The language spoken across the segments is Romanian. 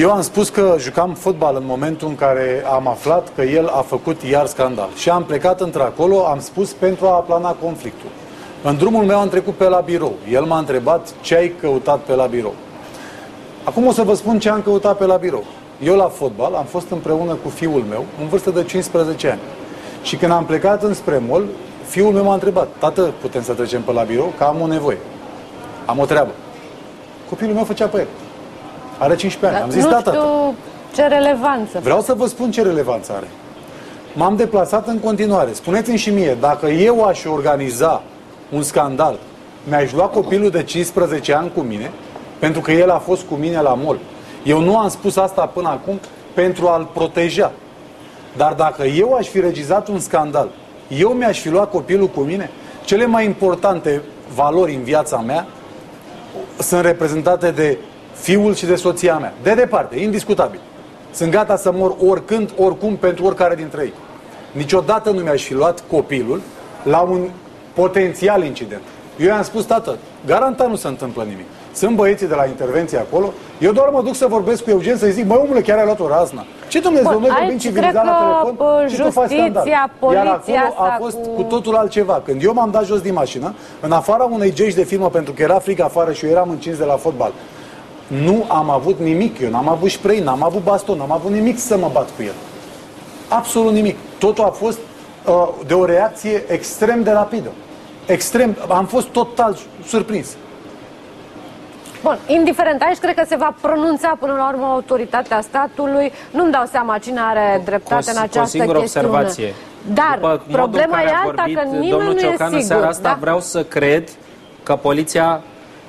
Eu am spus că jucam fotbal în momentul în care am aflat că el a făcut iar scandal. Și am plecat într-acolo, am spus, pentru a aplana conflictul. În drumul meu am trecut pe la birou. El m-a întrebat ce ai căutat pe la birou. Acum o să vă spun ce am căutat pe la birou. Eu la fotbal am fost împreună cu fiul meu, în vârstă de 15 ani. Și când am plecat înspre mol, fiul meu m-a întrebat, tată, putem să trecem pe la birou? Că am o nevoie. Am o treabă. Copilul meu făcea pe el. Are 15 ani. Dar Am zis, nu da, știu tată. ce relevanță. Vreau să vă spun ce relevanță are. M-am deplasat în continuare. Spuneți-mi și mie, dacă eu aș organiza un scandal, mi-aș lua copilul de 15 ani cu mine, pentru că el a fost cu mine la mol. Eu nu am spus asta până acum pentru a-l proteja. Dar dacă eu aș fi regizat un scandal, eu mi-aș fi luat copilul cu mine, cele mai importante valori în viața mea sunt reprezentate de fiul și de soția mea. De departe, indiscutabil. Sunt gata să mor oricând, oricum, pentru oricare dintre ei. Niciodată nu mi-aș fi luat copilul la un potențial incident. Eu i-am spus, tată, garantat nu se întâmplă nimic. Sunt băieții de la intervenție acolo, eu doar mă duc să vorbesc cu Eugen să-i zic, băi omule, chiar ai luat o razna. Ce Dumnezeu, Bun, noi vorbim aici civilizat cred la că, telefon bă, și tu faci scandal. justiția, Iar poliția acolo a asta fost cu- cu totul altceva. Când eu m-am dat jos din mașină, în afara unei gești de firmă, pentru că era frig afară și eu eram încins de la fotbal, nu am avut nimic. Eu n-am avut spray, n-am avut baston, n-am avut nimic să mă bat cu el. Absolut nimic. Totul a fost uh, de o reacție extrem de rapidă. Extrem. Am fost total surprins. Bun, indiferent, aici cred că se va pronunța până la urmă autoritatea statului. Nu-mi dau seama cine are dreptate Cu o- în această cu o singură chestiune. observație. Dar După modul în problema care e a alta, vorbit că nimeni domnul nu e Ciocan în sigur. seara asta, da? vreau să cred că poliția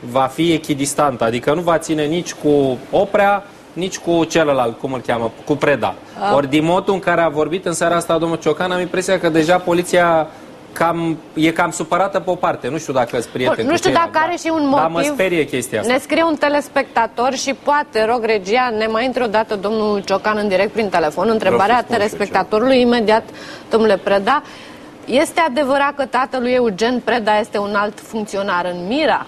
va fi echidistantă, adică nu va ține nici cu Oprea, nici cu celălalt, cum îl cheamă, cu Preda. Ah. Ori din modul în care a vorbit în seara asta domnul Ciocan, am impresia că deja poliția cam, e cam supărată pe o parte. Nu știu dacă sunt prieten Bun, cu nu știu ceilalți, dacă are și un motiv. Dar mă sperie chestia asta. Ne scrie un telespectator și poate, rog regia, ne mai intre odată domnul Ciocan în direct prin telefon. Întrebarea spun și eu telespectatorului imediat, domnule Preda. Este adevărat că tatălui Eugen Preda este un alt funcționar în Mira?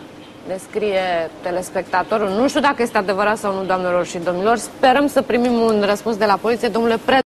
Ne scrie telespectatorul. Nu știu dacă este adevărat sau nu, doamnelor și domnilor. Sperăm să primim un răspuns de la poliție. Domnule Preda,